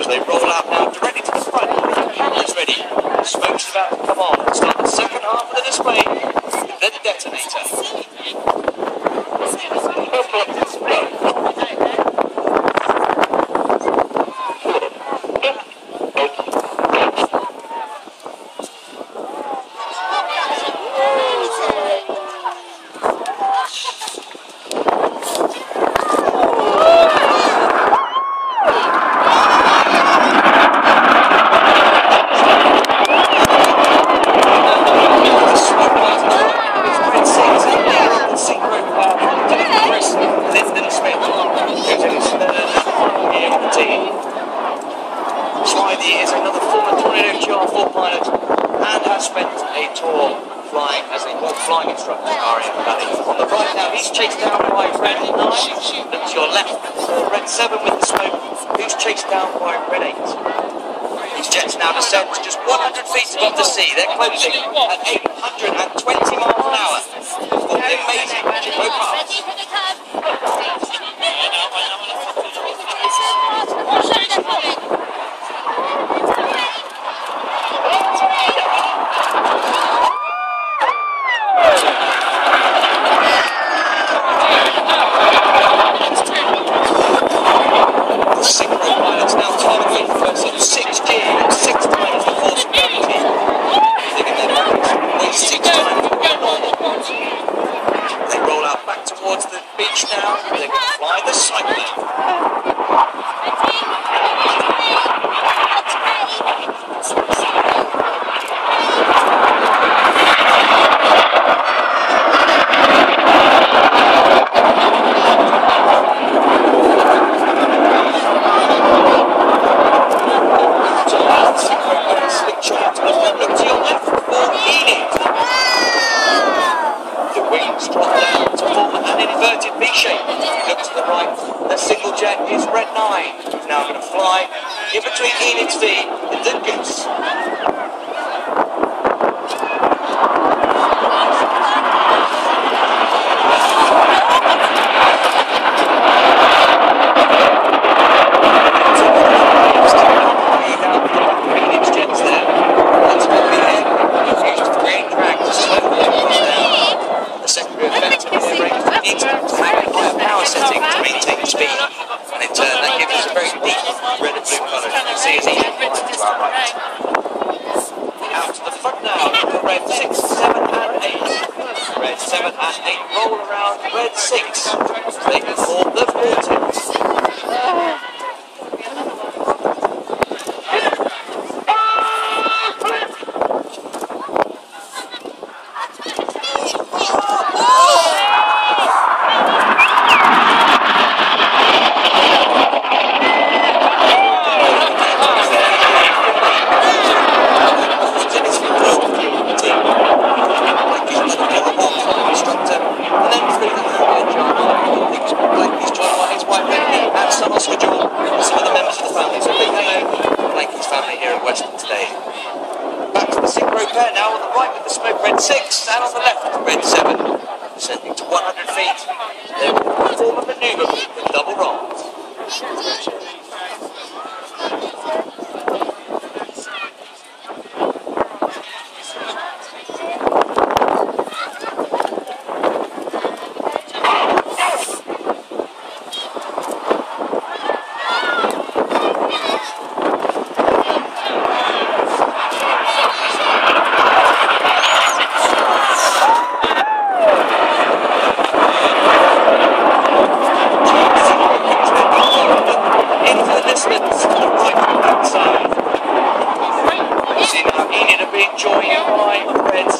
as they roll out now directly to the front. Camera's ready. Smoke's about to come on. Start the second half of the display the detonator. The smoke goes up. It's red six in there on the secret uh, Chris Lyndon Smith, who's in his third year on the team. Swidey is another former Tornado GR4 pilot and has spent a tour flying as a more flying instructor at Valley. On the right now, he's chased down by Red 9. Look to your left, Red 7 with the smoke, who's chased down by Red 8. These jets now descend just 100 feet above the sea. They're closing at 820 miles an hour. For the amazing Jimbo Pass. The synchro pilots now targeting first in six G, six times the force of gravity. Thinking their max, way six times the normal. They roll out back towards the beach now. They're going to fly the cyclone. Synchro pilots slick shot. Look to your left for Enid. The wings drop down to form an inverted V shape. Look to the right. The single jet is Red 9. Who's now going to fly in between Enid's V and the Goose. enjoying my bread.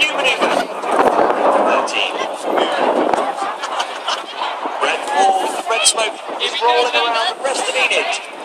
New maneuver. 13. Red wall, red smoke is rolling around the rest of Enid.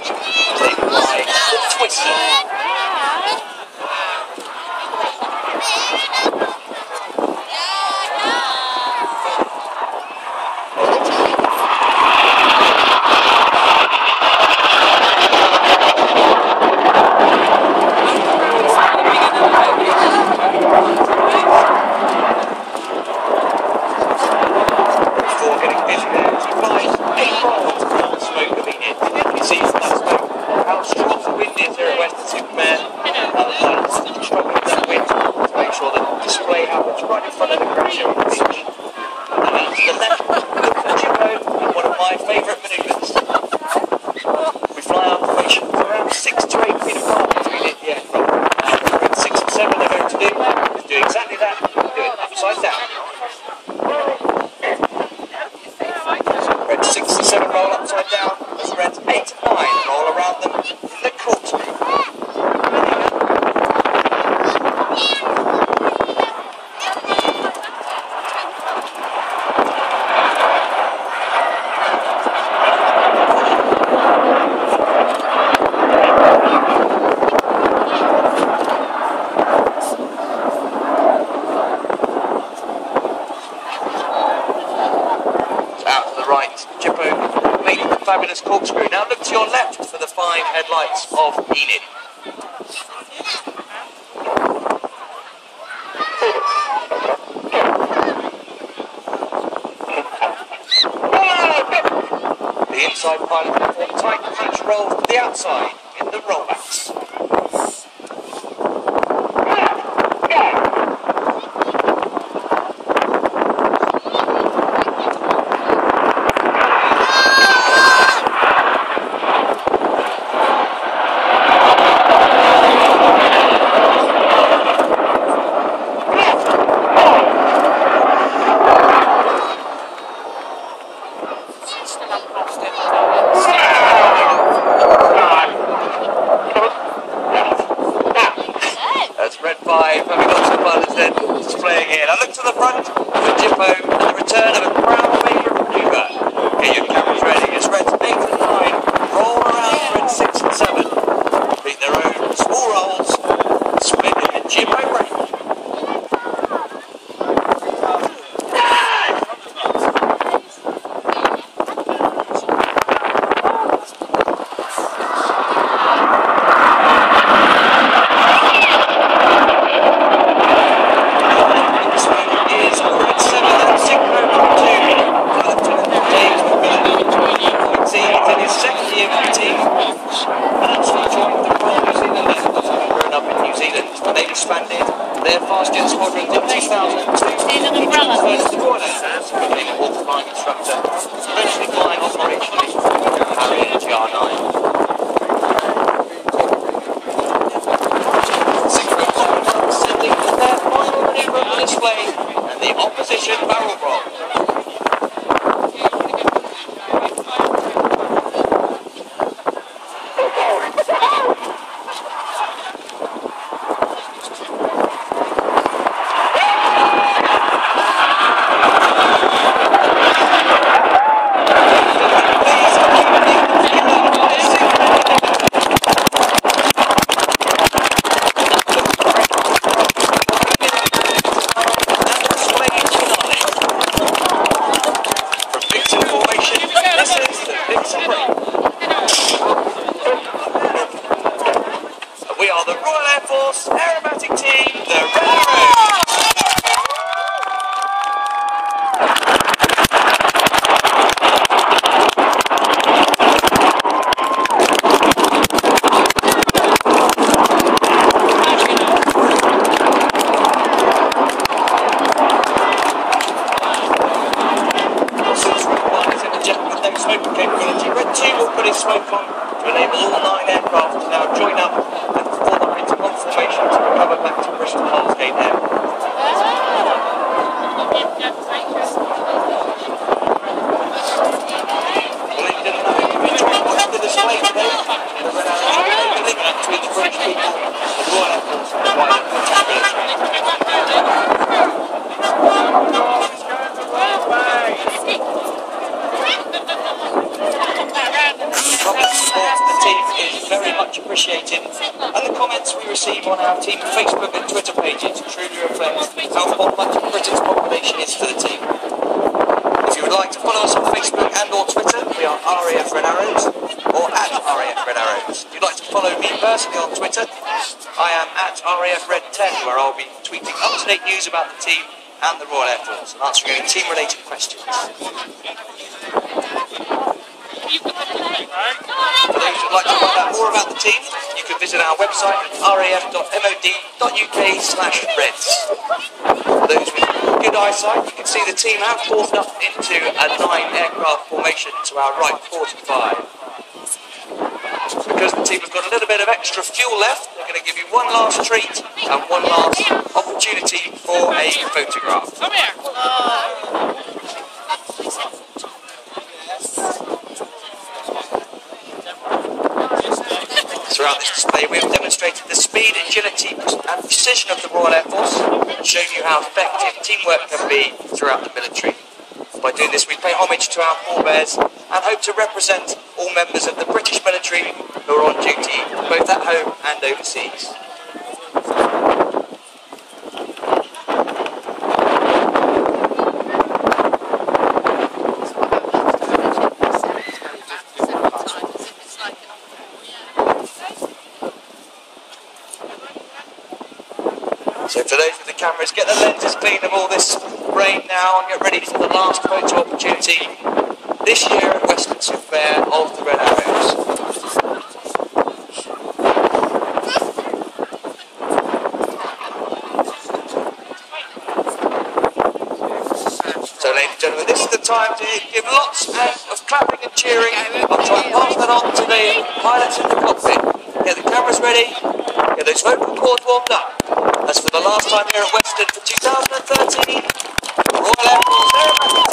Five headlights of Enid. The inside pilot platform tight crunch roll to the outside. Look to the front. Chicago much appreciated, and the comments we receive on our team Facebook and Twitter pages truly reflect how much Britain's population is for the team. If you would like to follow us on Facebook and or Twitter, we are RAF Red Arrows, or at RAF Red Arrows. If you'd like to follow me personally on Twitter, I am at RAF Red 10, where I'll be tweeting up-to-date news about the team and the Royal Air Force, and answering any team-related questions. If you'd like to find out more about the team, you can visit our website at raf.mod.uk slash reds. Those with good eyesight, you can see the team have formed up into a nine aircraft formation to our right 45. Because the team have got a little bit of extra fuel left, they're going to give you one last treat and one last opportunity for a photograph. Come here! Uh, Throughout this display, we have demonstrated the speed, agility, and precision of the Royal Air Force, and shown you how effective teamwork can be throughout the military. By doing this, we pay homage to our forebears and hope to represent all members of the British military who are on duty both at home and overseas. Let's get the lenses clean of all this rain now and get ready for the last photo opportunity this year at Weston-super-Mare of the Red Arrows. So ladies and gentlemen, this is the time to give lots of clapping and cheering. I'll try and pass that on to the pilots in the cockpit. Get the cameras ready, get those vocal cords warmed up last time here at Weston for 2013 Royal Air Force